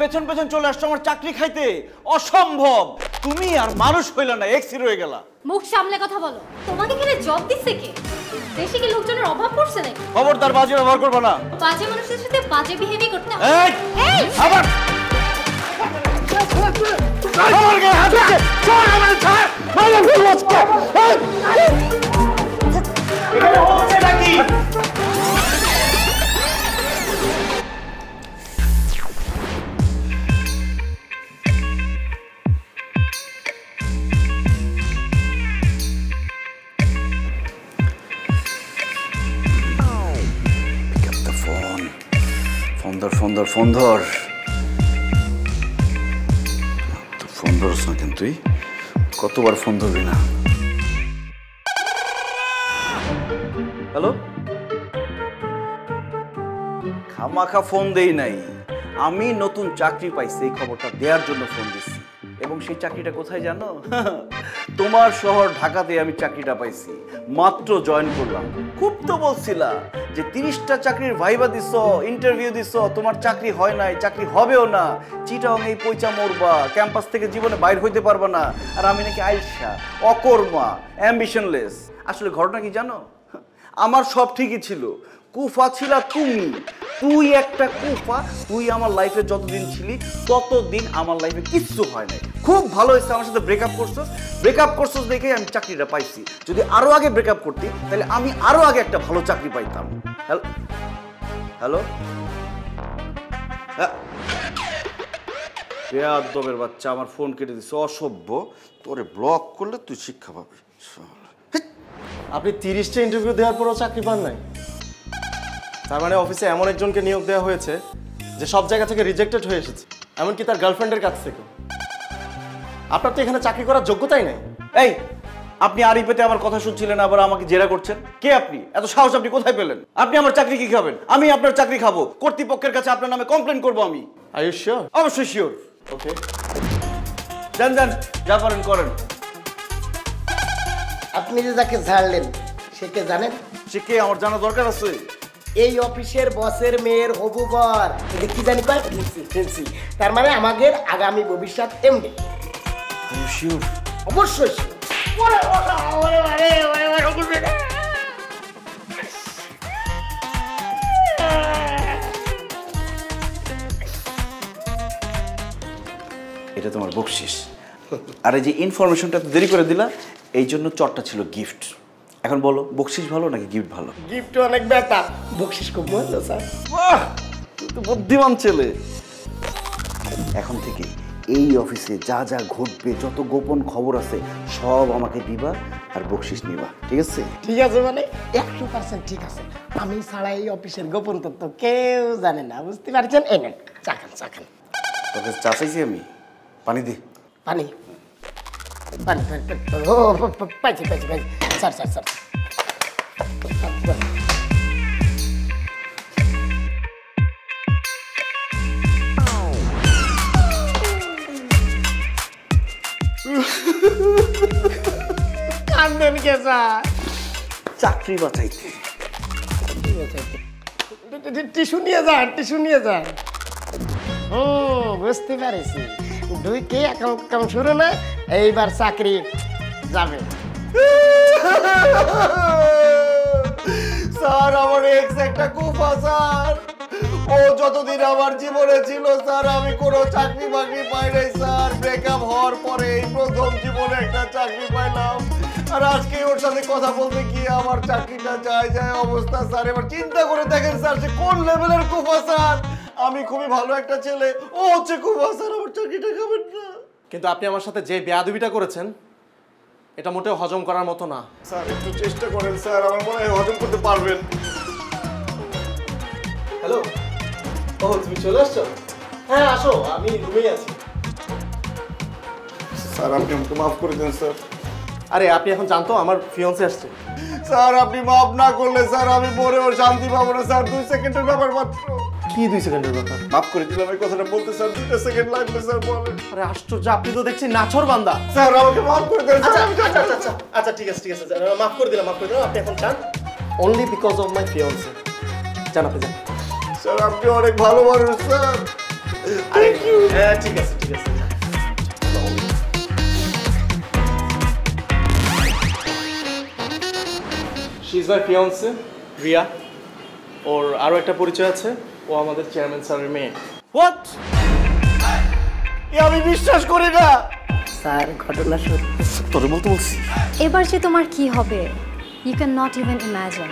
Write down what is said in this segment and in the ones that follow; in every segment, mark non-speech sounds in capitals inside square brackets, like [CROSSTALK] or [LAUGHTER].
পেছন পেছন চলে আসছো আমার চাকরি খাইতে অসম্ভব তুমি আর মানুষ হইল না এক্সি রয়ে গেলা মুখ সামলে কথা বলো তোমাকে এখানে জব দিচ্ছে কে দেশে কি লোকজনের অভাব পড়ছে নাকি খবরদার বাজে ব্যবহার করব না বাজে মানুষের সাথে বাজে বিহেভি করতে হয় এই এই আবার আমার গায়ে হাত। ছাড় আমার, ছাড়। মাইরে ফেলব আজকে। এই। এখানে হচ্ছেটা কি? ধর ফোন ধর ফোন ধরস না কিন্তু তুই? কতবার ফোন ধরবি না। হ্যালো? খামাখা ফোন দেই নাই। আমি নতুন চাকরি পাইছি, এই খবরটা দেওয়ার জন্য ফোন দিচ্ছি। এবং সেই চাকরিটা কোথায় জানো? [LAUGHS] তোমার শহর ঢাকাতে আমি চাকরিটা পাইছি। মাত্র জয়েন করলাম। খুব তো বলছিলা যে তিরিশটা চাকরির ভাইবা দিছ ইন্টারভিউ দিছ, তোমার চাকরি হয় নাই, চাকরি হবেও না। চিটাং এই পয়চা মরবা ক্যাম্পাস থেকে জীবনে বাইর হইতে পারবা না। আর আমি নাকি আইসা অকর্মা অ্যাম্বিশনলেস আসলে ঘটনা কি জানো? আমার সব ঠিকই ছিল। কুফা ছিলা তুমি তুই একটা কুফা, তুই আমার লাইফে যতদিন ছিলি, ততদিন আমার লাইফে কিচ্ছু হয় নাই। খুব ভালো হয়েছে আমার সাথে ব্রেকআপ করছ। ব্রেকআপ করছ দেখেই আমি চাকরিটা পাইছি। যদি আরও আগে ব্রেকআপ করতি, তাহলে আমি আরও আগে একটা ভালো চাকরি পাইতাম। হ্যালো হ্যালো বেয়াদবের বাচ্চা, আমার ফোন কেটে দিচ্ছে অসভ্য। তোরে ব্লক করলে তুই শিক্ষা পাবি। আপনি তিরিশটা ইন্টারভিউ দেওয়ার পরও চাকরি পান নাই? তার মানে অফিসে এমন একজনকে নিয়োগ দেওয়া হয়েছে যে সব জায়গা থেকে রিজেক্টেড হয়ে এসেছে। এমনকি তার গার্লফ্রেন্ডের কাছ থেকে আপনার তো এখানে চাকরি করার যোগ্যতাই নেই। এই আপনি আড়ি পেতে আমার কথা শুনছিলেন আবার আমাকে জেরা করছেন? কে আপনি? এত সাহস আপনি কোথায় পেলেন? আপনি আমার চাকরি কি খাবেন? আমি আপনার চাকরি খাব। কর্তৃপক্ষের কাছে আপনার নামে কমপ্লেন করব আমি। আই ইউ শিওর অবশ্যই শিওর ওকে যান যান যা পারেন করেন। আপনি যে যাকে ছাড়লেন সে কে জানেন? সে কে? আমার জানা দরকার আছে। এই অফিসের বসের মেয়ের হবু বর। এই কি জানি কয়? ফেন্সি ফেন্সি তার মানে আমাদের আগামী ভবিষ্যৎ এমডি শিওর অবশ্যই। এটা তোমার বকশিস। আর এই যে ইনফরমেশনটা তো দেরি করে দিলা এই জন্য চটটা ছিল গিফট এখন বলো বকশিস ভালো নাকি গিফট ভালো? গিফট অনেক বেটা বকশিস খুব মজা স্যার। বাহ তুই তো বুদ্ধিমান ছেলে। এখন থেকে এই অফিসে যা যা ঘটবে যত গোপন খবর আছে সব আমাকে দিবা আর বকশিস নিবা ঠিক আছে? ঠিক আছে মানে একশো পার্সেন্ট ঠিক আছে। আমি ছাড়া এই অফিসের গোপন তথ্য কেউ জানে না বুঝতে পারছেন? এই নেন চাখান চাখান তোকে চা চাইছি আমি। পানি দি। পানি? পানি পানি পানি। ও প- প- পাইছি পাইছি পাইছি স্যার স্যার স্যার কান্দেন কে স্যার চাকরি বাঁচাইতে টিস্যু নিয়ে যান টিস্যু নিয়ে যান হুম বুঝতে পারিছি দুই কে অ্যাকাউন্ট কাম শুরু না? এইবার চাকরি যাবে। স্যার, আমার এক্স একটা কুফা স্যার। ও যতদিন আমার জীবনে ছিল, স্যার, আমি কোনো চাকরি বাকরি পাই নাই, স্যার। ব্রেকআপ হওয়ার পরে এই প্রথম জীবনে একটা চাকরি পাইলাম। আর আজকে ওর সাথে কথা বলতে গিয়ে আমার চাকরিটা যায় যায় অবস্থা, স্যার। এবার চিন্তা করে দেখেন, স্যার, সে কোন লেভেলের কুফা স্যার? আমি খুবই ভালো একটা ছেলে। ও হচ্ছে কুফা স্যার আমার চাকরিটা খাবেন না। কিন্তু আপনি আমার সাথে যে বেয়াদবিটা করেছেন এটা মোটেও হজম করার মতো না। স্যার একটু চেষ্টা করেন স্যার আমার মনে হয় হজম করতে পারবেন। হ্যালো। ও তুমি চলে আসছো? হ্যাঁ আসো আমি রুমেই আছি। স্যার আপনি আমাকে মাফ করে দেন স্যার। আরে আপনি এখন জানতো আমার ফিয়ন্সে আসছে। স্যার আপনি মাফ না করলে স্যার আমি মরেও শান্তি পাবো না স্যার দুই সেকেন্ডের ব্যাপার মাত্র। কি দুই সেকেন্ডের ব্যাপার মাফ করে দিলাম এই কথাটা বলতে স্যার দুইটা সেকেন্ড লাগবে স্যার বলেন আরে আশ্চর্য আপনি তো দেখছি নাছর বান্দা। স্যার আমাকে মাফ করে দেন আচ্ছা আচ্ছা আচ্ছা আচ্ছা আচ্ছা ঠিক আছে ঠিক আছে মাফ করে দিলাম মাফ করে দিলাম আপনি এখন যান। Only because of my fiancee যান আপনি যান। স্যার আপনি অনেক ভালো মানুষ স্যার। হ্যাঁ ঠিক আছে ঠিক আছে ইজ মাই ফিয়ন্সে রিয়া ওর আরও একটা পরিচয় আছে। ও আমাদের চেয়ারম্যান স্যারের মেয়ে। হোয়াট আমি বিশ্বাস করি না। স্যার ঘটনা সত্যি। তোরে বলতে বলছি। এবার যে তোমার কি হবে you can not even imagine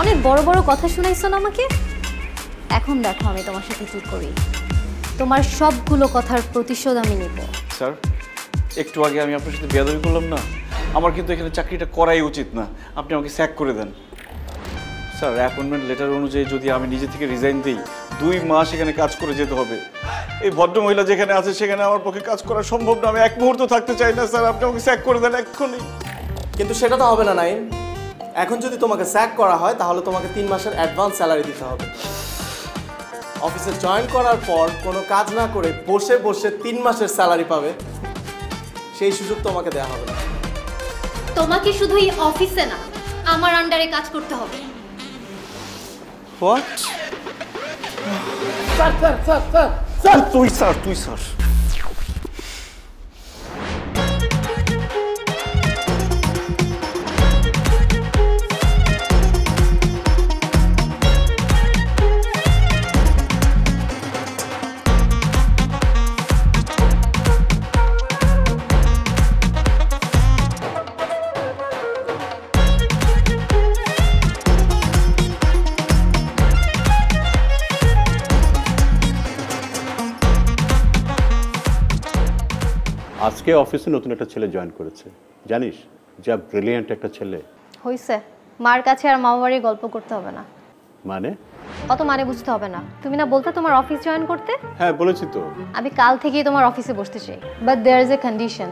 অনেক বড় বড় কথা শুনাইছো না আমাকে? এখন দেখো আমি তোমার সাথে কি করি। তোমার সবগুলো কথার প্রতিশোধ আমি নিব। স্যার একটু আগে আমি আপনার সাথে বেয়াদবি করলাম না? আমার কিন্তু এখানে চাকরিটা করাই উচিত না। আপনি আমাকে স্যাক করে দেন। স্যার অ্যাপয়েন্টমেন্ট লেটার অনুযায়ী যদি আমি নিজে থেকে রিজাইন দিই দুই মাস এখানে কাজ করে যেতে হবে। এই ভদ্র মহিলা যেখানে আছে সেখানে আমার পক্ষে কাজ করা সম্ভব না। আমি এক মুহূর্ত থাকতে চাই না স্যার। আপনি আমাকে স্যাক করে দেন এক্ষুনি। কিন্তু সেটা তো হবে না নাইম। এখন যদি তোমাকে স্যাক করা হয় তাহলে তোমাকে তিন মাসের অ্যাডভান্স স্যালারি দিতে হবে। অফিসে জয়েন করার পর কোনো কাজ না করে বসে বসে তিন মাসের স্যালারি পাবে। সেই সুযোগ তোমাকে দেওয়া হবে না। তোমাকে শুধু এই অফিসে না আমার আন্ডারে কাজ করতে হবে। What? სარ, სარ, სარ, სარ. სარ, თუ ის არ, თუ ის არ. আজকে অফিসে নতুন একটা ছেলে জয়েন করেছে। জানিস যা ব্রিলিয়ান্ট একটা ছেলে। হইছে। মার কাছে আর মামা বাড়ির গল্প করতে হবে না। মানে? অত মানে বুঝতে হবে না। তুমি না বলতে তোমার অফিস জয়েন করতে? হ্যাঁ বলেছি তো। আমি কাল থেকেই তোমার অফিসে বসতে চাই। But there is a condition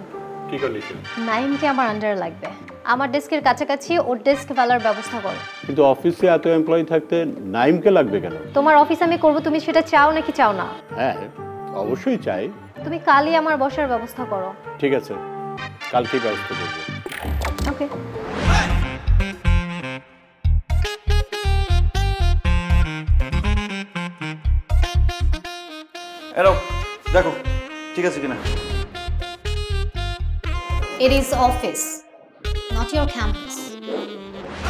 কি কন্ডিশন নাইমকে আমার আন্ডারে লাগবে। আমার ডেস্কের কাছাকাছি ওর ডেস্ক ফেলার ব্যবস্থা করো। কিন্তু অফিসে এত এমপ্লয়ি থাকতে নাইমকে লাগবে কেন? তোমার অফিস আমি করব তুমি সেটা চাও নাকি চাও না? হ্যাঁ। অবশ্যই চাই। তুমি কালই আমার বসার ব্যবস্থা করো। ঠিক আছে কালকেই ব্যবস্থা করব। ওকে। এরো দেখো ঠিক আছে কিনা? It is office, not your campus.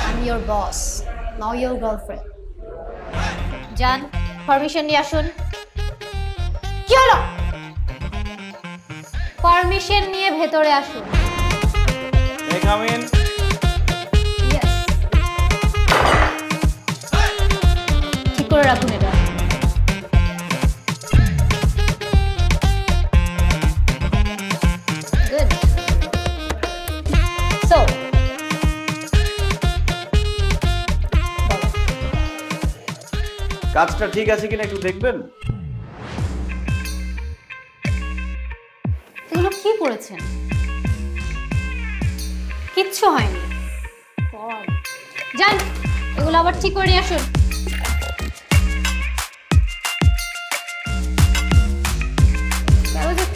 I'm your boss, not your girlfriend. জান পারমিশন নিয়ে আসুন। কি হলো? পারমিশন নিয়ে ভেতরে আসুন। কাম ইন ঠিক করে রাখুন এটা। কাজটা ঠিক আছে কিনা একটু দেখবেন? কি পড়েছেন কিচ্ছু হয়নি. যান এগুলো আবার ঠিক করে নিয়ে আসুন।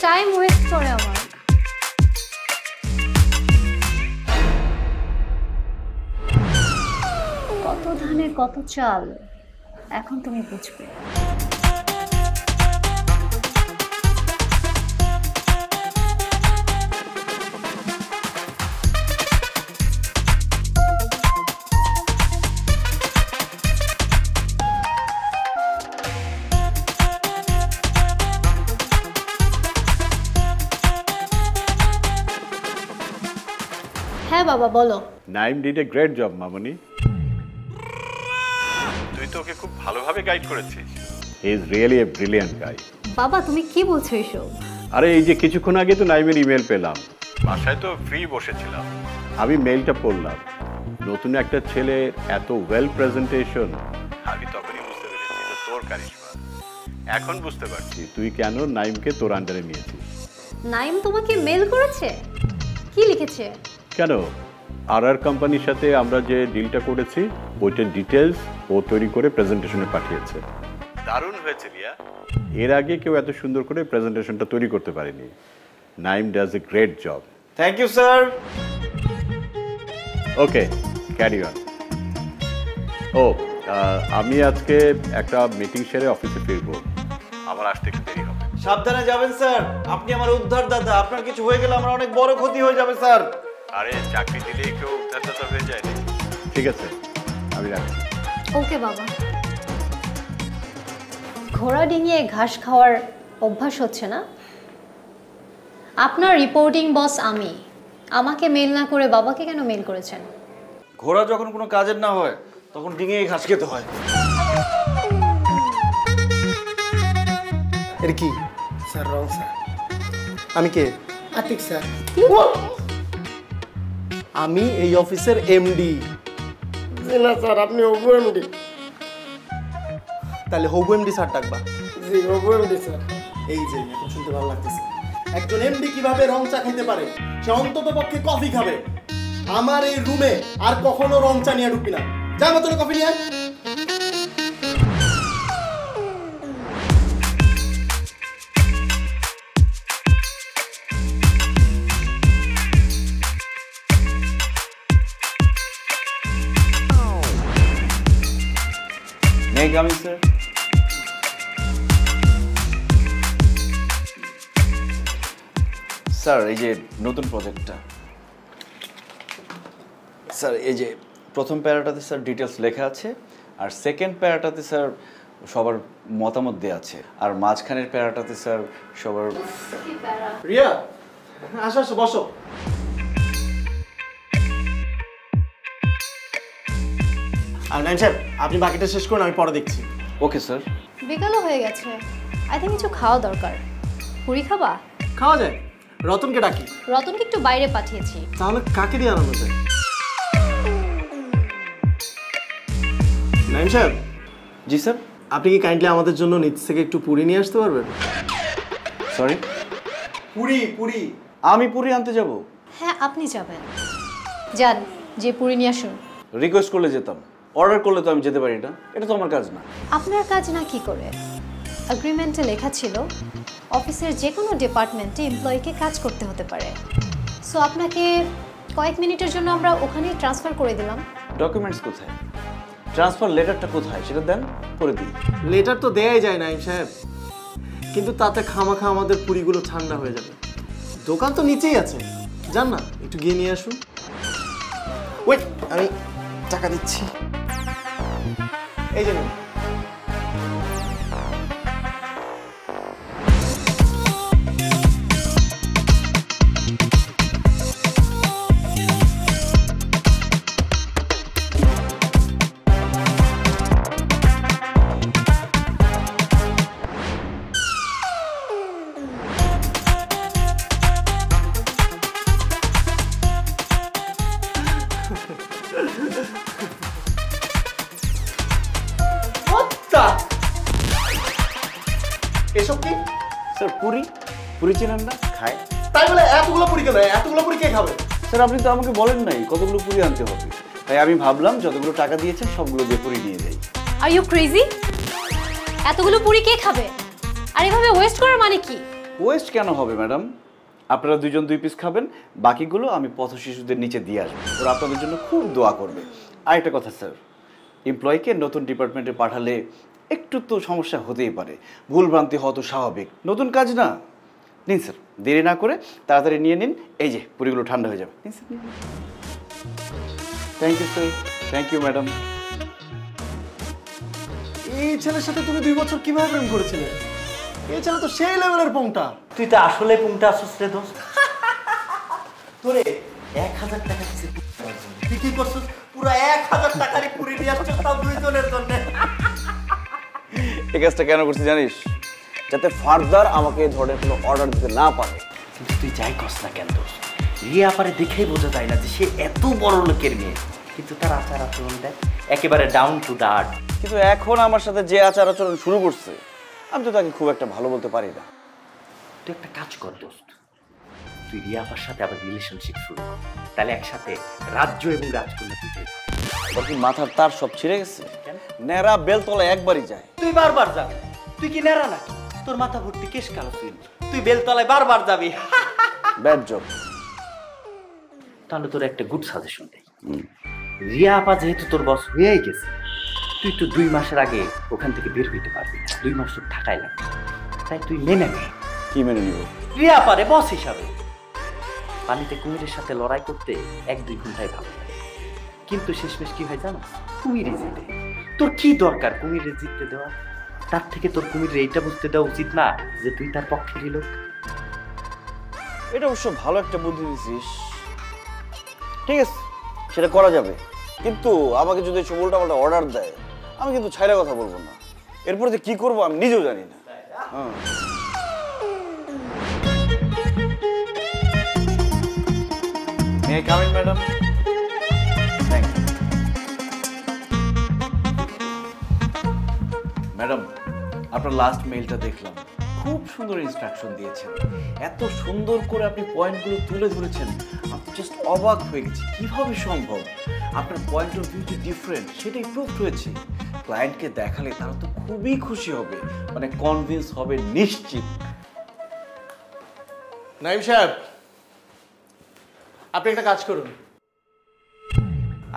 টাইম ওয়েস্ট করে আমার কত ধানে কত চাল? এখন তুমি বুঝবে। বাবা বলো। Naim did a great job মামনি। তুই তো ওকে খুব ভালোভাবে গাইড করেছিস। He is really a brilliant guy বাবা তুমি কি বলছো এসব? আরে এই যে কিছুক্ষণ আগে তো নাইমের ইমেল পেলাম। বাসায় তো ফ্রি বসেছিলাম। আমি মেইলটা পড়লাম। নতুন একটা ছেলে এত ওয়েল প্রেজেন্টেশন আমি তখনই বুঝতে পেরেছি এটা তোর কারিশমা এখন বুঝতে পারছি। তুই কেন নাইমকে তোর আন্ডারে নিয়েছিস? নাইম তোমাকে মেল করেছে? কি লিখেছে? কেন? আর আর কোম্পানির সাথে আমরা যে ডিলটা করেছি ওইটার ডিটেলস ও তৈরি করে প্রেজেন্টেশনে পাঠিয়েছে। দারুণ হয়েছে রিয়া এর আগে কেউ এত সুন্দর করে প্রেজেন্টেশনটা তৈরি করতে পারেনি। Naim does a great job thank you sir okay carry on ও আমি আজকে একটা মিটিং সেরে অফিসে ফিরবো। আমার আসতে একটু দেরি হবে। সাবধানে যাবেন স্যার আপনি আমার উদ্ধার দাদা। আপনার কিছু হয়ে গেলে আমার অনেক বড় ক্ষতি হয়ে যাবে স্যার আরে চাকরি দিলেই কেউ হয়ে যায় ঠিক আছে আমি রাখছি। ওকে বাবা। ঘোড়া ডিঙিয়ে ঘাস খাওয়ার অভ্যাস হচ্ছে না? আপনার রিপোর্টিং বস আমি। আমাকে মেল না করে বাবাকে কেন মেল করেছেন? ঘোড়া যখন কোনো কাজের না হয় তখন ডিঙে ঘাস খেতে হয়। এটা কি? Sir wrong sir. আমি কে? আতিক স্যার। আমি এই অফিসের এমডি জি না স্যার আপনি হবু এমডি তাহলে হবু এমডি স্যার ডাকবা। জি হবু এমডি স্যার। এই যে এখন শুনতে ভালো লাগতেছে। একজন এমডি কীভাবে রং চা খেতে পারে? সে অন্তত পক্ষে কফি খাবে। আমার এই রুমে আর কখনো রং চা নিয়ে ঢুকবি না। যা মতো কফি নিয়ে স্যার স্যার এই যে নতুন প্রজেক্টটা স্যার এই যে প্রথম প্যারাটাতে স্যার ডিটেলস লেখা আছে আর সেকেন্ড প্যারাটাতে স্যার সবার মতামত দেওয়া আছে আর মাঝখানের প্যারাটাতে স্যার সবার রিয়া আসো আসো বসো। আর নাইন সাহেব আপনি বাকিটা শেষ করুন আমি পরে দেখছি। Okay sir. বিকালও হয়ে গেছে। আই থিঙ্ক কিছু খাওয়া দরকার। পুরি খাবা? খাওয়া যায়। রতনকে ডাকি। রতনকে একটু বাইরে পাঠিয়েছি। তাহলে কাকে দিয়ে আনানো যায়? নাইম সাহেব জি স্যার। আপনি কি কাইন্ডলি আমাদের জন্য নিচ থেকে একটু পুরি নিয়ে আসতে পারবেন? সরি পুরি পুরি। আমি পুরী আনতে যাব। হ্যাঁ আপনি যাবেন। যান যে পুরি নিয়ে আসুন। রিকোয়েস্ট করলে যেতাম। অর্ডার করলে তো আমি যেতে পারি না। এটা তো আমার কাজ না। আপনার কাজ না কি করে? অ্যাগ্রিমেন্টে লেখা ছিল অফিসের যে কোনো ডিপার্টমেন্টে এমপ্লয়িকে কাজ করতে হতে পারে। সো আপনাকে কয়েক মিনিটের জন্য আমরা ওখানেই ট্রান্সফার করে দিলাম। ডকুমেন্টস কোথায়? ট্রান্সফার লেটারটা কোথায়? সেটা দেন করে দিই। লেটার তো দেয়াই যায় নাইম সাহেব। কিন্তু তাতে খামাখা আমাদের পুরিগুলো ঠান্ডা হয়ে যাবে। দোকান তো নিচেই আছে। যান না একটু গিয়ে নিয়ে আসুন। ওয়েট আমি টাকা দিচ্ছি। এই যে নিন। তা এসব কি? স্যার পুরি। পুরি চেনেন না? খায়। তাই বলে এতগুলো পুরি কেন? এতগুলো পুরি কে খাবে? স্যার আপনি তো আমাকে বলেন নাই কতগুলো পুরি আনতে হবে। তাই আমি ভাবলাম যতগুলো টাকা দিয়েছেন সবগুলো দিয়ে পুরি নিয়ে যাই। আর ইউ ক্রেজি এতগুলো পুরি কে খাবে? আর এভাবে ওয়েস্ট করার মানে কি? ওয়েস্ট কেন হবে ম্যাডাম আপনারা দুজন দুই পিস খাবেন বাকিগুলো আমি পথ শিশুদের নিচে দিয়ে আসব। ওরা আপনাদের জন্য খুব দোয়া করবে। আর একটা কথা স্যার এমপ্লয়িকে নতুন ডিপার্টমেন্টে পাঠালে একটু তো সমস্যা হতেই পারে। ভুলভ্রান্তি হওয়া তো স্বাভাবিক। নতুন কাজ না? নিন স্যার দেরি না করে তাড়াতাড়ি নিয়ে নিন। এই যে পুরিগুলো ঠান্ডা হয়ে যাবে। নিন sir thank you sir thank you madam এই ছেলের সাথে তুমি দুই বছর কীভাবে প্রেম করেছিলে? এই ছেলে তো সেই লেভেলের পংটা। তুই তো আসলে পুংটা আসছিস রে দোস্ত। তোরে এক হাজার টাকা দিচ্ছে তুই কি করছিস পুরো এক হাজার টাকারই পুরি নিয়ে আসছিস তাও দুইজনের জন্য। এই কাজটা কেন করছি জানিস? যাতে ফার্দার আমাকে এই ধরনের কোনো অর্ডার দিতে না পারে। কিন্তু তুই যাই করস না কেন তোর রিয়া আপারে দেখেই বোঝা যায় না যে সে এত বড় লোকের মেয়ে। কিন্তু তার আচার আচরণ দেখ একেবারে ডাউন টু দা আর্ট কিন্তু এখন আমার সাথে যে আচার আচরণ শুরু করছে আমি তো তাকে খুব একটা ভালো বলতে পারি না। তুই একটা কাজ কর দোস্ত তুই রিয়াপার সাথে আবার রিলেশনশিপ শুরু কর। তাহলে একসাথে রাজ্য এবং রাজকন্যা দুইটাই পাবি। ওর কি মাথার তার সব ছিঁড়ে গেছে? নেরা বেলতলা একবারই যায়। তুই বারবার যাবি। তুই কি নেরা নাকি? তোর মাথা ভর্তি কেশ কালো তুই তুই বেলতলায় বারবার যাবি। ব্যাড জব তাহলে তোর একটা গুড সাজেশন দেই। রিয়া আপা যেহেতু তোর বস হয়েই গেছে তুই তো দুই মাসের আগে ওখান থেকে বের হইতে পারবি দুই মাস তোর থাকাই লাগবে। তাই তুই মেনে নে। কি মেনে নিব? রিয়া পারে বস হিসাবে। পানিতে কুমিরের সাথে লড়াই করতে এক দুই ঘন্টায় ভালো লাগে। কিন্তু শেষমেশ কি হয় জানো? কুমিরে জিতে। তোর কি দরকার কুমিরে জিততে দেওয়া তার থেকে তোর কুমিরে এইটা বুঝতে দেওয়া উচিত না যে তুই তার পক্ষেরই লোক। এটা অবশ্য ভালো একটা বুদ্ধি দিছিস ঠিক আছে, সেটা করা যাবে। কিন্তু আমাকে যদি এসব উল্টাপাল্টা অর্ডার দেয়, আমি কিন্তু ছাইরা কথা বলব না। এরপরে যে কি করব আমি নিজেও জানি না। হ্যাঁ। May coming madam thank you madam আপনার লাস্ট মেইলটা দেখলাম। খুব সুন্দর ইনস্ট্রাকশন দিয়েছেন। এত সুন্দর করে আপনি পয়েন্টগুলো তুলে ধরেছেন। আমি জাস্ট অবাক হয়ে গেছি। কীভাবে সম্ভব? আপনার পয়েন্ট অফ ভিউ যে ডিফারেন্ট সেটাই প্রুভ হয়েছে। ক্লায়েন্টকে দেখালে তারা তো খুবই খুশি হবে। মানে কনভিন্স হবে নিশ্চিত। নাইম সাহেব আপনি একটা কাজ করুন।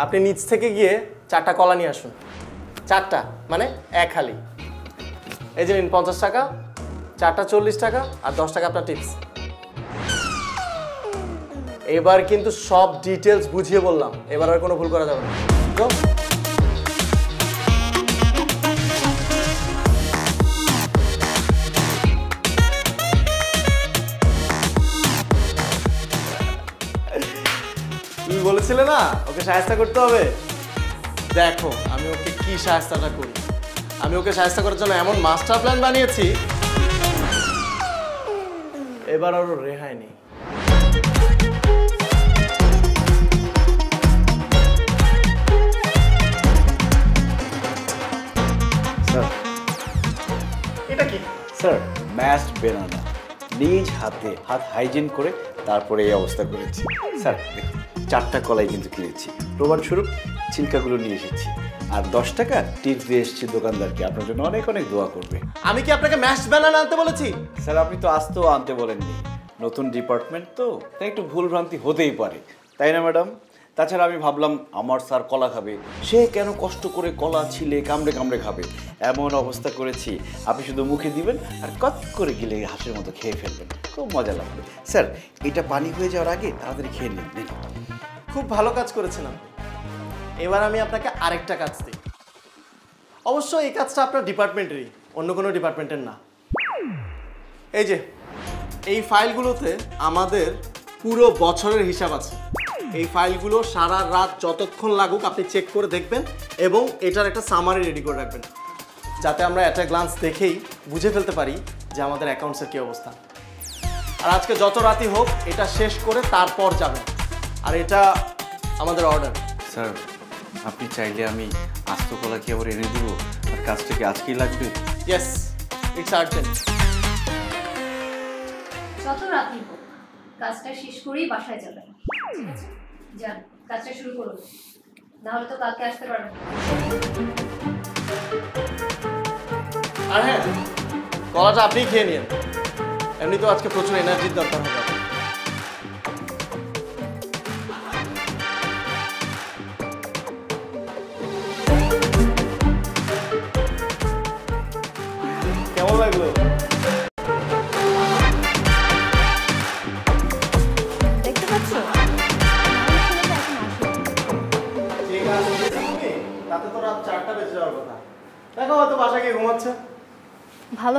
আপনি নিচ থেকে গিয়ে চারটা কলা নিয়ে আসুন। চারটা মানে এক হালি। এই যে নিন, পঞ্চাশ টাকা, চারটা চল্লিশ টাকা, আর দশ টাকা আপনার টিপস এবার কিন্তু সব ডিটেলস বুঝিয়ে বললাম, এবার আর কোনো ভুল করা যাবে না। বলেছিলে না? ওকে সাহায্য করতে হবে? দেখো আমি ওকে কি সাহায্যটা করি? আমি ওকে সাহায্য করার জন্য এমন মাস্টার প্ল্যান বানিয়েছি। এবার আরও রেহাই নেই। স্যার এটা কি? স্যার ম্যাশড বেনানা নিজ হাতে হাত হাইজিন করে তারপরে এই অবস্থা করেছি। স্যার দেখুন। চারটা কলাই কিন্তু কিনেছি। প্রমাণস্বরূপ ছিলকাগুলো নিয়ে এসেছি। আর দশ টাকা টিপ দিয়ে এসেছি দোকানদারকে। আপনার জন্য অনেক অনেক দোয়া করবে। আমি কি আপনাকে ম্যাশ ব্যানার আনতে বলেছি? স্যার আপনি তো আসতেও আনতে বলেননি। নতুন ডিপার্টমেন্ট তো তাই একটু ভুলভ্রান্তি হতেই পারে। তাই না ম্যাডাম? তাছাড়া আমি ভাবলাম, আমার স্যার কলা খাবে। সে কেন কষ্ট করে কলা ছিলে, কামড়ে কামড়ে খাবে? এমন অবস্থা করেছি। আপনি শুধু মুখে দিবেন আর কত করে গিলে হাঁসের মতো খেয়ে ফেলবেন। খুব মজা লাগবে। স্যার, এটা পানি হয়ে যাওয়ার আগে তাড়াতাড়ি খেয়ে নিন নিন। খুব ভালো কাজ আপনি। এবার আমি আপনাকে আরেকটা কাজ দিই। অবশ্য এই কাজটা আপনার ডিপার্টমেন্টেরই, অন্য কোনো ডিপার্টমেন্টের না। এই যে, এই ফাইলগুলোতে আমাদের পুরো বছরের হিসাব আছে। এই ফাইলগুলো সারা রাত যতক্ষণ লাগুক আপনি চেক করে দেখবেন এবং এটার একটা সামারি রেডি করে রাখবেন। যাতে আমরা একটা গ্লান্স দেখেই বুঝে ফেলতে পারি যে আমাদের অ্যাকাউন্টসের কী অবস্থা। আর আজকে যত রাতই হোক এটা শেষ করে তারপর যাবেন। আর এটা আমাদের অর্ডার স্যার আপনি চাইলে আমি আস্ত কলা কি আবার এনে দিব? আর কাজটা কি আজকেই লাগবে? ইয়েস ইটস আর্জেন্ট যত রাতই হোক। কাজটা শেষ করেই বাসায় যাবেন। ঠিক আছে? যান, কাজটা শুরু করুন। নাহলে তো কালকে আসতে পারবেন। আর হ্যাঁ কলাটা আপনি খেয়ে নিন এমনি তো আজকে প্রচুর এনার্জির দরকার হবে।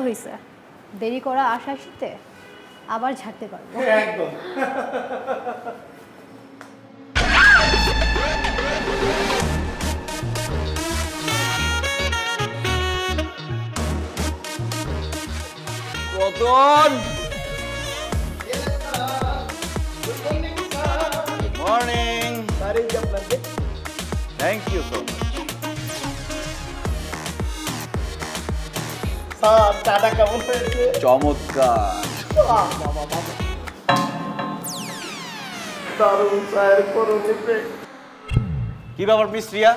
হয়েছে দেরি করা আশা শীতে আবার ঝাড়তে পারব। একদম। Ratan morning thank you so much sir চাটা কেমন হয়েছে? চমৎকার। দারুণ কি ব্যাপার মিস রিয়া?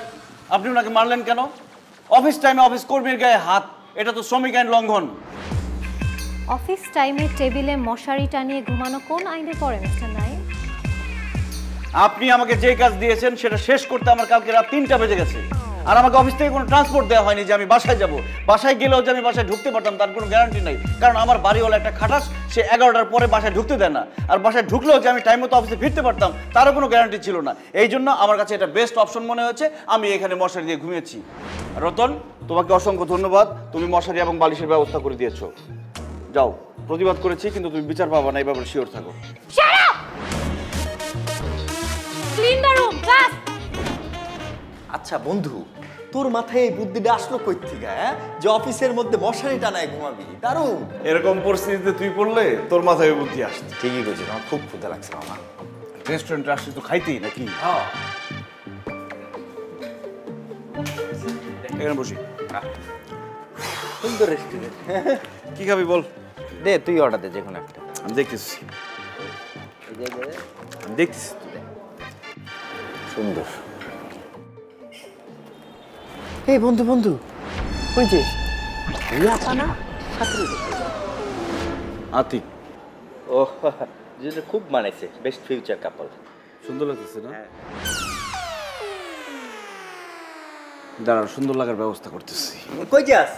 আপনি ওনাকে মারলেন কেন? অফিস টাইমে অফিস কর্মীর গায়ে হাত এটা তো শ্রমিক আইন লঙ্ঘন। অফিস টাইমে টেবিলে মশারি টানিয়ে ঘুমানো কোন আইনে পড়ে মিস্টার নাই আপনি আমাকে যে কাজ দিয়েছেন সেটা শেষ করতে আমার কালকে রাত তিনটা বেজে গেছে। আর আমাকে অফিস থেকে কোনো ট্রান্সপোর্ট দেওয়া হয়নি যে আমি বাসায় যাব। বাসায় গেলেও যে আমি বাসায় ঢুকতে পারতাম, তার কোনো গ্যারান্টি নাই। কারণ আমার বাড়িওয়ালা একটা খাটাস, সে এগারোটার পরে বাসায় ঢুকতে দেয় না। আর বাসায় ঢুকলেও যে আমি টাইম মতো অফিসে ফিরতে পারতাম, তারও কোনো গ্যারান্টি ছিল না। এই জন্য আমার কাছে এটা বেস্ট অপশন মনে হয়েছে। আমি এখানে মশারি দিয়ে ঘুমিয়েছি। রতন, তোমাকে অসংখ্য ধন্যবাদ। তুমি মশারি এবং বালিশের ব্যবস্থা করে দিয়েছ। যাও, প্রতিবাদ করেছি, কিন্তু তুমি বিচার পাবা না, এই ব্যাপারে শিওর থাকো। ক্লিন দ্য রুম ফাস্ট আচ্ছা বন্ধু তোর মাথায় এই বুদ্ধিটা আসলো কই থেকে হ্যাঁ? যে অফিসের মধ্যে মশারি টানায় ঘুমাবি। দারুণ। এরকম পরিস্থিতিতে তুই পড়লে তোর মাথায় বুদ্ধি আসছে। ঠিকই করছিস আমার খুব ক্ষুদা লাগছে আমার রেস্টুরেন্টে আসছিস তো খাইতেই নাকি? এখানে বসি। সুন্দর রেস্টুরেন্ট কি খাবি বল? দে তুই অর্ডার দে যে কোনো একটা। আমি দেখতেছি। দেখতেছি। সুন্দর। এই বন্ধু বন্ধু। ওই যে। রিয়াপা না আতিক ও যেটা খুব মানেছে বেস্ট ফিউচার কাপল সুন্দর লাগতেছে না? দাঁড়ান সুন্দর লাগার ব্যবস্থা করতেছি। কই যাস?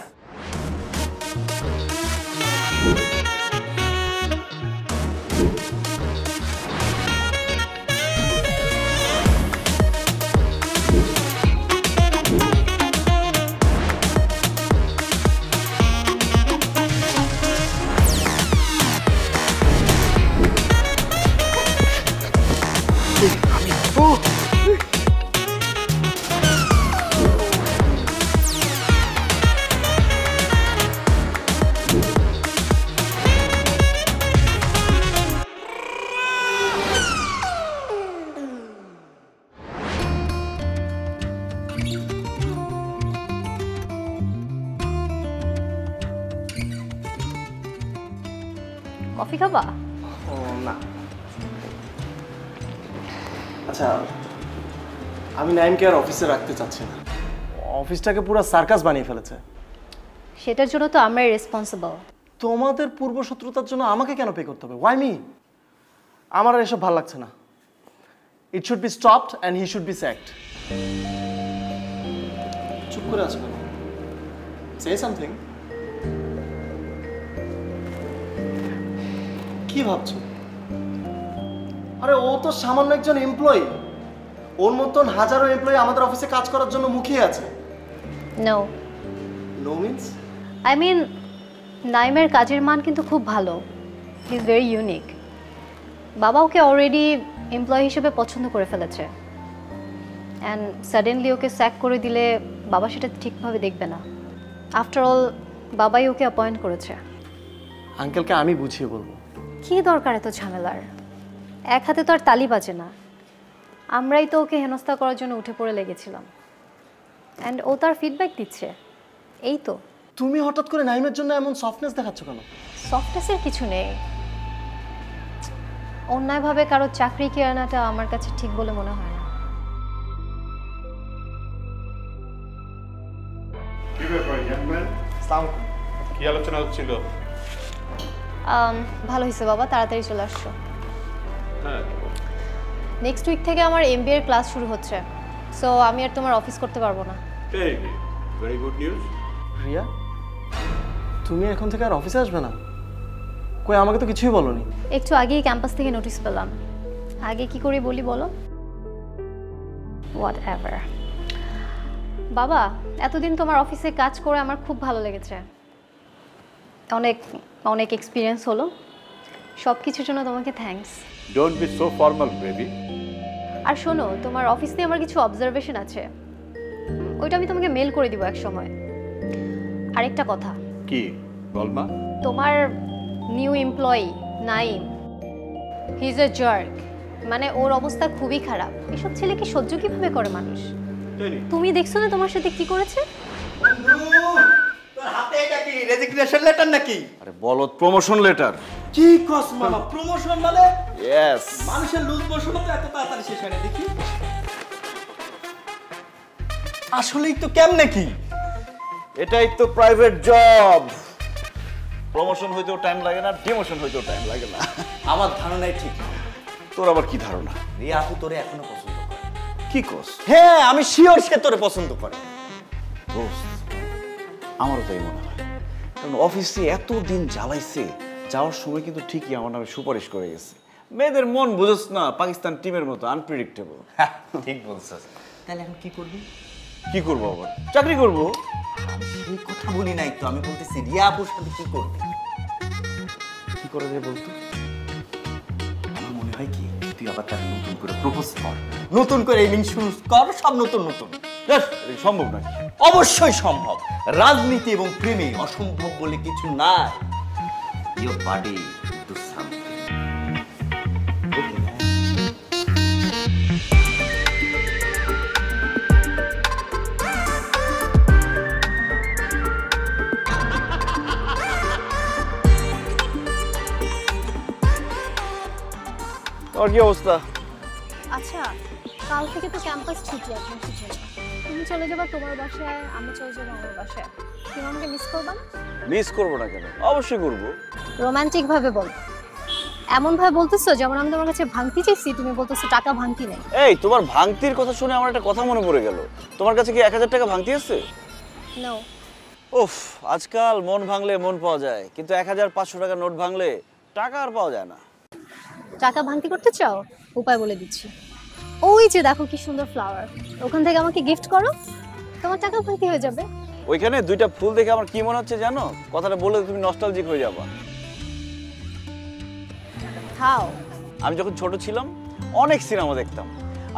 নাইমকে আর অফিসে রাখতে চাচ্ছে না। অফিসটাকে পুরো সার্কাস বানিয়ে ফেলেছে। সেটার জন্য তো আমরাই রেসপন্সিবল তোমাদের পূর্ব শত্রুতার জন্য আমাকে কেন পে করতে হবে? ওয়াই মি আমার আর এসব ভালো লাগছে না। It should be stopped and he should be sacked চুপ করে আছো সে সামথিং কি ভাবছ? আরে ও তো সামান্য একজন এমপ্লয়ি ওর মতন হাজারো এমপ্লয়ি আমাদের অফিসে কাজ করার জন্য মুখিয়ে আছে। No no means I mean নাইমের কাজের মান কিন্তু খুব ভালো। হি ইজ ভেরি ইউনিক বাবা ওকে অলরেডি এমপ্লয়ি হিসেবে পছন্দ করে ফেলেছে। অ্যান্ড সাডেনলি ওকে স্যাক করে দিলে বাবা সেটা ঠিকভাবে দেখবে না। আফটার অল বাবাই ওকে অ্যাপয়েন্ট করেছে। আঙ্কেলকে আমি বুঝিয়ে বলব। কী দরকার এত ঝামেলার? এক হাতে তো আর তালি বাজে না। আমরাই তো ওকে হেনস্থা করার জন্য উঠে পড়ে লেগেছিলাম। অ্যান্ড ও তার ফিডব্যাক দিচ্ছে। এই তো। তুমি হঠাৎ করে নাইমের জন্য এমন সফটনেস দেখাচ্ছ কেন? সফটনেসের কিছু নেই। অন্যায়ভাবে কারও চাকরি কেনাটা আমার কাছে ঠিক বলে মনে হয় না। কি ব্যাপার ইয়াংম্যান কি আলোচনা হচ্ছিল? ভালো হয়েছে বাবা তাড়াতাড়ি চলে আসছো। হ্যাঁ। নেক্সট উইক থেকে আমার এমবিএর ক্লাস শুরু হচ্ছে। সো আমি আর তোমার অফিস করতে পারব না। ভেরি গুড নিউজ রিয়া তুমি এখন থেকে আর অফিসে আসবে না? কই আমাকে তো কিছুই বলনি। একটু আগেই ক্যাম্পাস থেকে নোটিশ পেলাম। আগে কি করে বলি বলো? হোয়াট এভার বাবা এতদিন তোমার অফিসে কাজ করে আমার খুব ভালো লেগেছে। অনেক অনেক এক্সপিরিয়েন্স হলো। সব কিছুর জন্য তোমাকে thanks don't be so formal baby আর শোনো তোমার অফিস নিয়ে আমার কিছু অবজারভেশন আছে। ওইটা আমি তোমাকে মেল করে দিব এক সময়। আরেকটা কথা। কি? বলমা তোমার new employee Naim he is a jerk মানে ওর অবস্থা খুবই খারাপ। এসব ছেলেকে সহ্য কীভাবে করে মানুষ? তুমি দেখছ না তোমার সাথে কি করেছে? তোর হাতে এটা কি রেজিগনেশন লেটার নাকি? আরে বলো প্রমোশন লেটার কি কস মামা প্রমোশন মানে? ইয়েস মানুষের লুজ মোশন তো এত তাড়াতাড়ি শেষ হয় না দেখি। আসলেই তো কেমনে কি? এটাই তো প্রাইভেট জব প্রমোশন হইতেও টাইম লাগে না ডিমোশন হইতেও টাইম লাগে না। আমার ধারণাই ঠিক তোর আবার কি ধারণা? রিয়া আপু তোরে এখনও পছন্দ করে। কি কস? হ্যাঁ আমি শিওর সে তোরে পছন্দ করে। দোস্ত আমারও তাই মনে হয়। কারণ অফিসে এত দিন জ্বালাইছে যাওয়ার সময় কিন্তু ঠিকই আমার নামে সুপারিশ করে গেছে। মেয়েদের মন বুঝোস না পাকিস্তান টিমের মতো আনপ্রেডিক্টেবল [LAUGHS] ঠিক বলছিস তাহলে এখন কি করবি? কি করব আবার? চাকরি করব? আমি কথা বলি নাই তো আমি বলতেছি রিয়া আপুর সাথে কি করবি? কি করে যায় বলতো? আমার মনে হয় কি তুই আবার তাকে নতুন করে প্রপোজ কর। নতুন করে ইনিংস শুরু কর সব নতুন নতুন। সম্ভব নয়। অবশ্যই সম্ভব। রাজনীতি এবং প্রেমে অসম্ভব বলে কিছু নাই। ইয়োর বাডি ডু সামথিং তোমার কি অবস্থা? আচ্ছা কাল থেকে তো ক্যাম্পাস ছুটি ছুটি তুমি চলে যাবা তোমার বাসায় আমি চলে যাব আমার বাসায়। তুমি আমাকে মিস করবা না? মিস করব না কেন? অবশ্যই করব। রোমান্টিক ভাবে বল। এমন ভাবে বলতেছো যেমন আমি তোমার কাছে ভাঙতি চাইছি তুমি বলতেছো টাকা ভাঙতি নেই। এই তোমার ভাঙতির কথা শুনে আমার একটা কথা মনে পড়ে গেল। তোমার কাছে কি এক হাজার টাকা ভাঙতি আছে? নো উফ আজকাল মন ভাঙলে মন পাওয়া যায় কিন্তু এক হাজার পাঁচশো টাকা নোট ভাঙলে টাকা আর পাওয়া যায় না। টাকা ভাঙতি করতে চাও? উপায় বলে দিচ্ছি। ওই যে দেখো কি সুন্দর ফ্লাওয়ার ওখান থেকে আমাকে গিফট করো তোমার টাকা ভাঙতি হয়ে যাবে। ওইখানে দুইটা ফুল দেখে আমার কি মনে হচ্ছে জানো? কথাটা বলে তুমি নস্টালজিক হয়ে যাবা। খাও আমি যখন ছোট ছিলাম অনেক সিনেমা দেখতাম।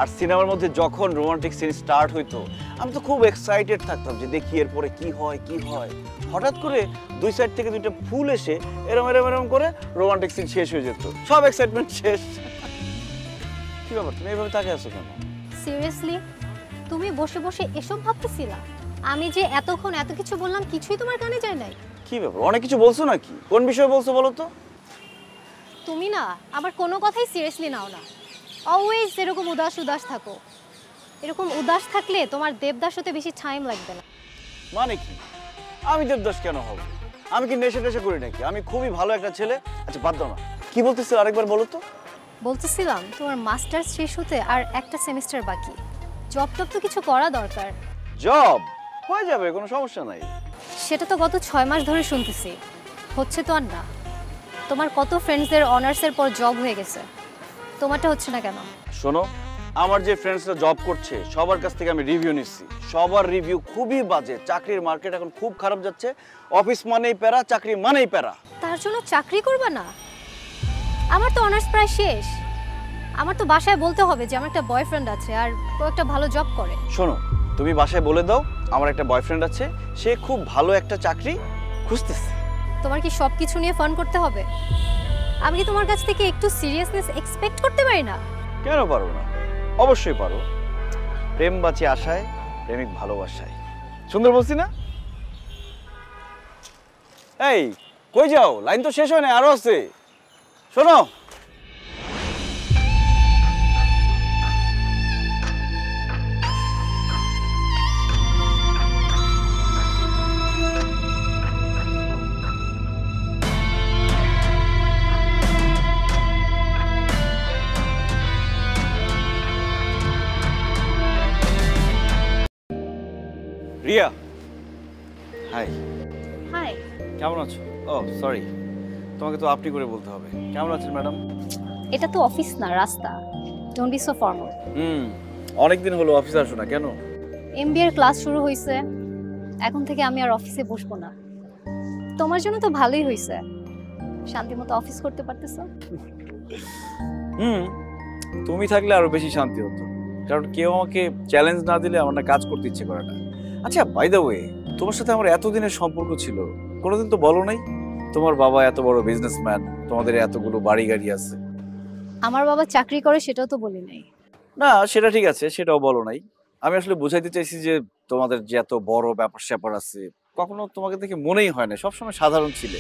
আর সিনেমার মধ্যে যখন রোমান্টিক সিন স্টার্ট হইতো আমি তো খুব এক্সাইটেড থাকতাম যে দেখি এরপরে কি হয় কি হয়। হঠাৎ করে দুই সাইড থেকে দুইটা ফুল এসে এরম এরম এরম করে রোমান্টিক সিন শেষ হয়ে যেত। সব এক্সাইটমেন্ট শেষ। ব্যাপার? তুমি এইভাবে তাকে আছো কেন? সিরিয়াসলি তুমি বসে বসে এসব ভাবতেছিলা? আমি যে এতক্ষণ এত কিছু বললাম কিছুই তোমার কানে যায় নাই। কি ব্যাপার? অনেক কিছু বলছো নাকি? কোন বিষয়ে বলছো বলো তো? তুমি না আমার কোনো কথাই সিরিয়াসলি নাও না। অলওয়েজ এরকম উদাস উদাস থাকো। এরকম উদাস থাকলে তোমার দেবদাস হতে বেশি টাইম লাগবে না। মানে কি? আমি দেবদাস কেন হব? আমি কি নেশা টেশা করি নাকি? আমি খুবই ভালো একটা ছেলে। আচ্ছা বাদ দাও না। কি বলতেছিল আরেকবার বলো তো? বলতেছিলাম তোমার মাস্টার্স শেষ হতে আর একটা সেমিস্টার বাকি। জব টব তো কিছু করা দরকার। জব? হয়ে যাবে কোনো সমস্যা নাই। সেটা তো গত ছয় মাস ধরে শুনতেছি। হচ্ছে তো আর না। তোমার কত ফ্রেন্ডসদের অনার্সের পর জব হয়ে গেছে। তোমারটা হচ্ছে না কেন? শোনো আমার যে ফ্রেন্ডসরা জব করছে সবার কাছ থেকে আমি রিভিউ নিচ্ছি। সবার রিভিউ খুবই বাজে। চাকরির মার্কেট এখন খুব খারাপ যাচ্ছে। অফিস মানেই প্যারা চাকরি মানেই প্যারা। তার জন্য চাকরি করবা না? আমার তো অনার্স প্রায় শেষ। আমার তো বাসায় বলতে হবে যে আমার একটা বয়ফ্রেন্ড আছে আর ও একটা ভালো জব করে। শোনো তুমি বাসায় বলে দাও আমার একটা বয়ফ্রেন্ড আছে সে খুব ভালো একটা চাকরি খুঁজতেছে। তোমার কি সব কিছু নিয়ে ফান করতে হবে? আমি কি তোমার কাছ থেকে একটু সিরিয়াসনেস এক্সপেক্ট করতে পারি না? কেন পারো না? অবশ্যই পারো। প্রেম বাঁচে আশায় প্রেমিক ভালোবাসায়। সুন্দর বলছি না? এই কই যাও? লাইন তো শেষ হয় না আরও আছে। শোনো। রিয়া। হাই হাই কেমন আছো? ও সরি তোমাকে তো আপনি করে বলতে হবে। কেমন আছেন ম্যাডাম? এটা তো অফিস না রাস্তা। Don't be so formal hmm অনেকদিন হলো অফিসে আসো না কেন? এমবিএর ক্লাস শুরু হয়েছে এখন থেকে আমি আর অফিসে বসবো না। তোমার জন্য তো ভালোই হয়েছে শান্তি মতো অফিস করতে পারতেছো? হুম তুমি থাকলে আরও বেশি শান্তি হতো। কারণ কেউ আমাকে চ্যালেঞ্জ না দিলে আমার না কাজ করতে ইচ্ছে করে না। আচ্ছা বাই দ্য ওয়ে তোমার সাথে আমার এতদিনের সম্পর্ক ছিল। কোনোদিন তো বলো নাই? তোমার বাবা এত বড় বিজনেসম্যান তোমাদের এতগুলো বাড়ি গাড়ি আছে। আমার বাবা চাকরি করে সেটাও তো বলি নাই। না সেটা ঠিক আছে সেটাও বলো নাই। আমি আসলে বুঝাইতে চাইছি যে তোমাদের যে এত বড় ব্যাপার স্যাপার আছে কখনো তোমাকে দেখে মনেই হয় না সবসময় সাধারণ ছিলে।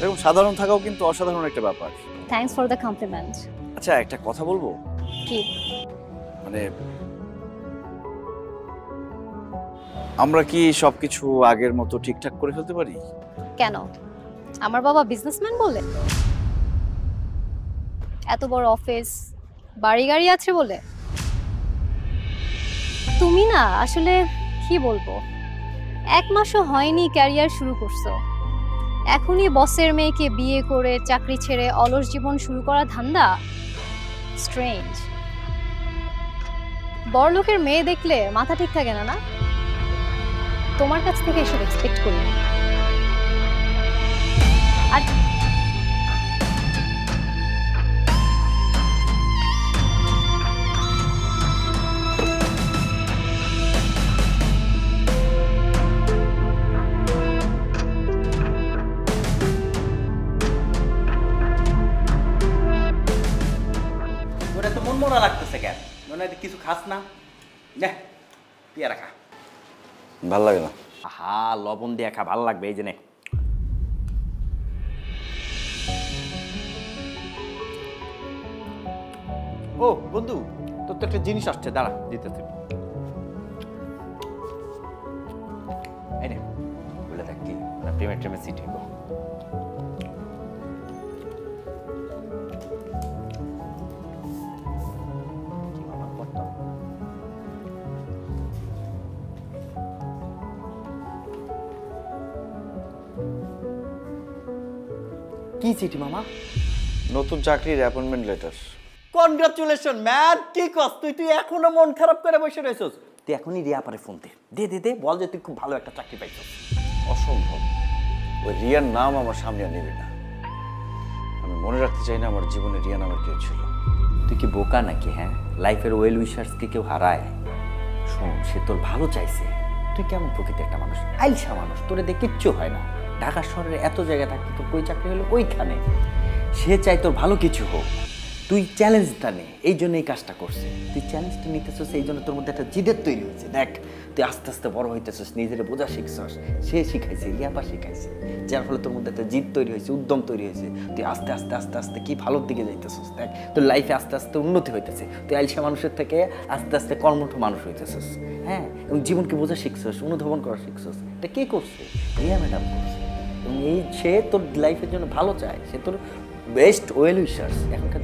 এরকম সাধারণ থাকাও কিন্তু অসাধারণ একটা ব্যাপার। থ্যাঙ্কস ফর দ্য কমপ্লিমেন্ট আচ্ছা একটা কথা বলব? কি? মানে আমরা কি সবকিছু আগের মতো ঠিকঠাক করে ফেলতে পারি? কেন? আমার বাবা বিজনেসম্যান বলে? এত বড় অফিস বাড়ি গাড়ি আছে বলে? তুমি না, আসলে কি বলব? এক মাসও হয়নি ক্যারিয়ার শুরু করছ। এখনই বসের মেয়েকে বিয়ে করে চাকরি ছেড়ে অলস জীবন শুরু করা ধান্দা? স্ট্রেঞ্জ বড়লোকের মেয়ে দেখলে মাথা ঠিক থাকে না না? তোমার কাছ থেকে এসব এক্সপেক্ট করি। আর ভালো লাগে না। হা লবণ দিয়ে খা, ভালো লাগবে, এই জেনে ও, বন্ধু, তোর তো একটা জিনিস আসছে, দাঁড়া, দিতেছি। এই নে, বলে দেখ কি মানে পেমেন্ট টেমেন্ট সিট হইব। চিঠি মামা। নতুন চাকরির অ্যাপয়েন্টমেন্ট লেটার কনগ্রাচুলেশন ম্যান কি কস তুই তুই এখনও মন খারাপ করে বসে রয়েছিস? তুই এখনই রিয়া পারে ফোন দে। দে দে দে বল যে তুই খুব ভালো একটা চাকরি পাইছিস। অসম্ভব। ওই রিয়ার নাম আমার সামনে আর নেবে না। আমি মনে রাখতে চাই না আমার জীবনে রিয়া নামের কেউ ছিল। তুই কি বোকা নাকি হ্যাঁ? লাইফের ওয়েল উইশার্সকে কেউ হারায়? শোন সে তোর ভালো চাইছে। তুই কেমন প্রকৃতি একটা মানুষ? আইলসা মানুষ তোরে দিয়ে কিচ্ছু হয় না। ঢাকা শহরে এত জায়গা থাকতে তোর কই চাকরি হলো ওইখানে? সে চাই তোর ভালো কিছু হোক। তুই চ্যালেঞ্জটা নে, এই জন্য এই কাজটা করছে। তুই চ্যালেঞ্জটা নিতেছিস, এই জন্য তোর মধ্যে একটা জিদের তৈরি হয়েছে। দেখ, তুই আস্তে আস্তে বড় হইতেছিস, নিজের বোঝা শিখছস। সে শিখাইছে রিয়াপা শিখাইছে। যার ফলে তোর মধ্যে একটা জিদ তৈরি হয়েছে, উদ্যম তৈরি হয়েছে। তুই আস্তে আস্তে আস্তে আস্তে কি ভালোর দিকে যাইতেছিস, দেখ। তোর লাইফে আস্তে আস্তে উন্নতি হইতেছে। তুই আইসা মানুষের থেকে আস্তে আস্তে কর্মঠ মানুষ হইতেছিস হ্যাঁ? এবং জীবনকে বোঝা শিখছস, অনুধাবন করা শিখছস। এটা কে করছে? রিয়া ম্যাডাম করছে। এই সে তোর লাইফের জন্য ভালো চায় সে তোর বেস্ট ওয়েল উইশার্স এখনকার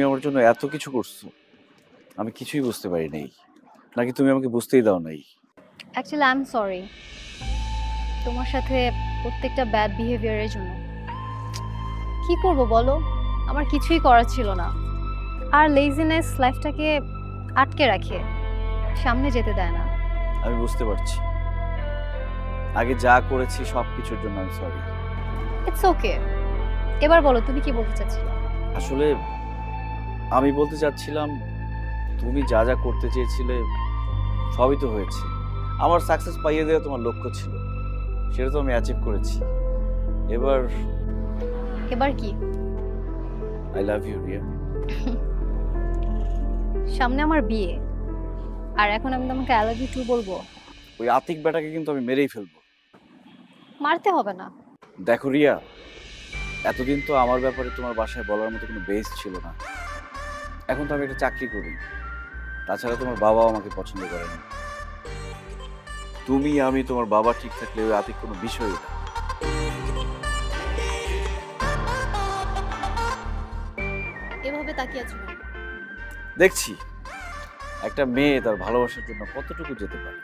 তুমি আমার জন্য এত কিছু করছ আমি কিছুই বুঝতে পারি নাই নাকি তুমি আমাকে বুঝতেই দাও নাই? অ্যাকচুয়ালি আই এম সরি তোমার সাথে প্রত্যেকটা ব্যাড বিহেভিয়ারের জন্য। কি করব বলো? আমার কিছুই করার ছিল না। আর লেজিনেস লাইফটাকে আটকে রাখে সামনে যেতে দেয় না। আমি বুঝতে পারছি। আগে যা করেছি সব কিছুর জন্য আমি সরি ইটস ওকে এবার বলো তুমি কি বলতে চাচ্ছিলে? আসলে আমি বলতে চাচ্ছিলাম তুমি যা যা করতে চেয়েছিলে সবই তো হয়েছে। আমার সাকসেস পাইয়ে দেওয়া তোমার লক্ষ্য ছিল সেটা তো আমি অ্যাচিভ করেছি। এবার এবার কি? আই লাভ ইউ রিয়া সামনে আমার বিয়ে আর এখন আমি তোমাকে আই লাভ ইউ টু বলব। ওই আতিক বেটাকে কিন্তু আমি মেরেই ফেলব। মারতে হবে না। দেখো রিয়া এতদিন তো আমার ব্যাপারে তোমার বাসায় বলার মতো কোনো বেস ছিল না। এখন তো আমি একটা চাকরি করি। তাছাড়া তোমার বাবাও আমাকে পছন্দ করে না। তুমি আমি তোমার বাবা ঠিক থাকলে ওই আতিক কোনো বিষয় না। এভাবে তাকিয়ে আছো দেখছি একটা মেয়ে তার ভালোবাসার জন্য কতটুকু যেতে পারে।